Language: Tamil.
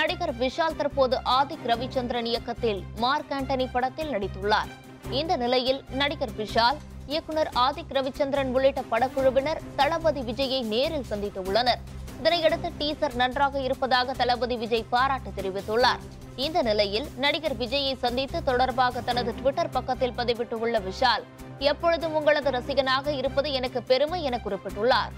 நடிகர் விஷால் தற்போது ஆதிக் ரவிச்சந்திரன் இயக்கத்தில் மார்க் ஆண்டனி படத்தில் நடித்துள்ளார். இந்த நிலையில் நடிகர் விஷால் இயக்குனர் ஆதிக் ரவிச்சந்திரன் உள்ளிட்ட படக்குழுவினர் தளபதி விஜயை நேரில் சந்தித்து உள்ளனர் இதனையடுத்து டீசர் நன்றாக இருப்பதாக தளபதி விஜய் பாராட்டு தெரிவித்துள்ளார். இந்த நிலையில் நடிகர் விஜயை சந்தித்து தொடர்பாக தனது ட்விட்டர் பக்கத்தில் பதிவிட்டுள்ள விஷால் எப்பொழுதும் உங்களது ரசிகனாக இருப்பது எனக்கு பெருமை என குறிப்பிட்டுள்ளார்.